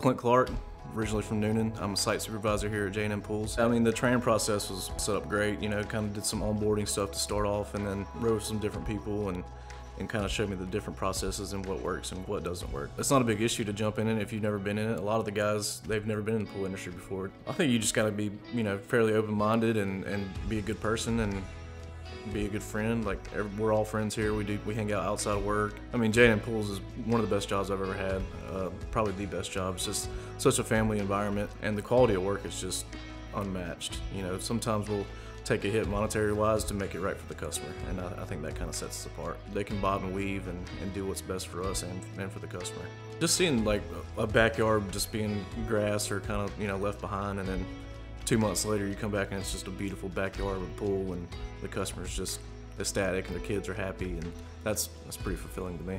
Clint Clark, originally from Newnan. I'm a site supervisor here at J&M Pools. I mean, the training process was set up great. You know, kind of did some onboarding stuff to start off, and then rode with some different people and and kind of showed me the different processes and what works and what doesn't work. It's not a big issue to jump in it if you've never been in it. A lot of the guys, they've never been in the pool industry before. I think you just got to be, you know, fairly open-minded and, and be a good person and be a good friend. Like we're all friends here. We do we hang out outside of work. I mean, J&M Pools is one of the best jobs I've ever had. Uh, probably the best job. It's just such a family environment, and the quality of work is just unmatched. You know, sometimes we'll take a hit monetary wise to make it right for the customer, and I, I think that kind of sets us apart. They can bob and weave and, and do what's best for us and, and for the customer. Just seeing like a backyard just being grass or kind of you know left behind, and then two months later you come back and it's just a beautiful backyard with a pool and the customer's just ecstatic and the kids are happy and that's that's pretty fulfilling to me.